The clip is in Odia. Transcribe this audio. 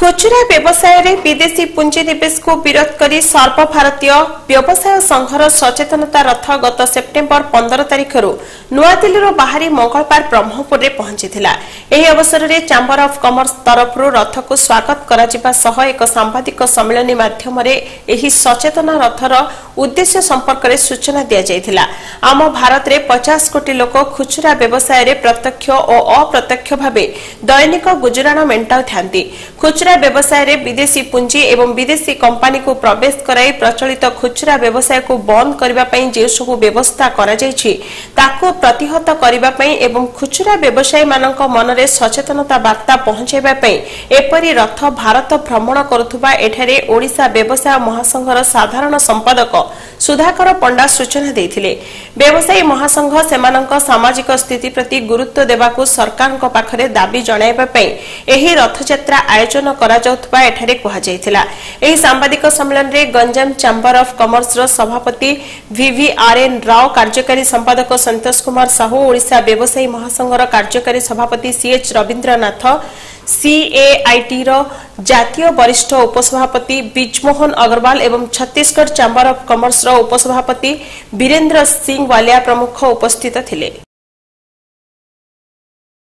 ଖୁଚୁରା ବ୍ୟବସାୟରେ ବିଦେଶୀ ପୁଞ୍ଜିନିବେଶକୁ ବିରୋଧ କରି ସର୍ବଭାରତୀୟ ବ୍ୟବସାୟ ସଂଘର ସଚେତନତା ରଥ ଗତ ସେପ୍ଟେମ୍ବର ପନ୍ଦର ତାରିଖରୁ ନୂଆଦିଲ୍ଲୀରୁ ବାହାରି ମଙ୍ଗଳବାର ବ୍ରହ୍ମପୁରରେ ପହଞ୍ଚିଥିଲା। ଏହି ଅବସରରେ ଚାମ୍ବର ଅଫ୍ କମର୍ସ ତରଫରୁ ରଥକୁ ସ୍ୱାଗତ କରାଯିବା ସହ ଏକ ସାମ୍ବାଦିକ ସମ୍ମିଳନୀ ମାଧ୍ୟମରେ ଏହି ସଚେତନ ରଥର ଉଦ୍ଦେଶ୍ୟ ସମ୍ପର୍କରେ ସୂଚନା ଦିଆଯାଇଥିଲା। ଆମ ଭାରତରେ ପଚାଶ କୋଟି ଲୋକ ଖୁଚୁରା ବ୍ୟବସାୟରେ ପ୍ରତ୍ୟକ୍ଷ ଓ ଅପ୍ରତ୍ୟକ୍ଷ ଭାବେ ଦୈନିକ ଗୁଜୁରାଣ ମେଣ୍ଟାଉଥାନ୍ତି। ଖୁଚୁରା ବ୍ୟବସାୟରେ ବିଦେଶୀ ପୁଞ୍ଜି ଏବଂ ବିଦେଶୀ କମ୍ପାନୀକୁ ପ୍ରବେଶ କରାଇ ପ୍ରଚଳିତ ଖୁଚୁରା ବ୍ୟବସାୟକୁ ବନ୍ଦ କରିବା ପାଇଁ ଯେଉଁସବୁ ବ୍ୟବସ୍ଥା କରାଯାଇଛି ତାକୁ ପ୍ରତିହତ କରିବା ପାଇଁ ଏବଂ ଖୁଚୁରା ବ୍ୟବସାୟୀମାନଙ୍କ ମନରେ ସଚେତନତା ବାର୍ତ୍ତା ପହଞ୍ଚାଇବା ପାଇଁ ଏପରି ରଥ ଭାରତ ଭ୍ରମଣ କରୁଥିବା ଏଠାରେ ଓଡ଼ିଶା ବ୍ୟବସାୟ ମହାସଂଘର ସାଧାରଣ ସମ୍ପାଦକ ସୁଧାକର ପଣ୍ଡା ସୂଚନା ଦେଇଥିଲେ। ବ୍ୟବସାୟୀ ମହାସଂଘ ସେମାନଙ୍କ ସାମାଜିକ ସ୍ଥିତି ପ୍ରତି ଗୁରୁତ୍ୱ ଦେବାକୁ ସରକାରଙ୍କ ପାଖରେ ଦାବି ଜଣାଇବା ପାଇଁ ଏହି ରଥଯାତ୍ରା ଆୟୋଜନ କରାଯାଉଥିବା ଏଠାରେ କୁହାଯାଇଥିଲା। ଏହି ସାମ୍ବାଦିକ ସମ୍ମିଳନୀରେ ଗଞ୍ଜାମ ଚାମ୍ବର ଅଫ୍ କମର୍ସର ସଭାପତି ଭିଭିଆର୍ଏନ୍ ରାଓ କାର୍ଯ୍ୟକାରୀ ସମ୍ପାଦକ ସନ୍ତୋଷ କୁମାର ସାହୁ ଓଡ଼ିଶା ବ୍ୟବସାୟୀ ମହାସଂଘର କାର୍ଯ୍ୟକାରୀ ସଭାପତି ସିଏଚ୍ ରବୀନ୍ଦ୍ରନାଥ ସିଏଆଇଟିର ଜାତୀୟ ବରିଷ୍ଠ ଉପସଭାପତି ବିଜମୋହନ ଅଗ୍ରୱାଲ ଏବଂ ଛତିଶଗଡ଼ ଚାମ୍ବର ଅଫ୍ କମର୍ସର ଉପସଭାପତି ବୀରେନ୍ଦ୍ର ସିଂ ୱାଲିଆ ପ୍ରମୁଖ ଉପସ୍ଥିତ ଥିଲେ।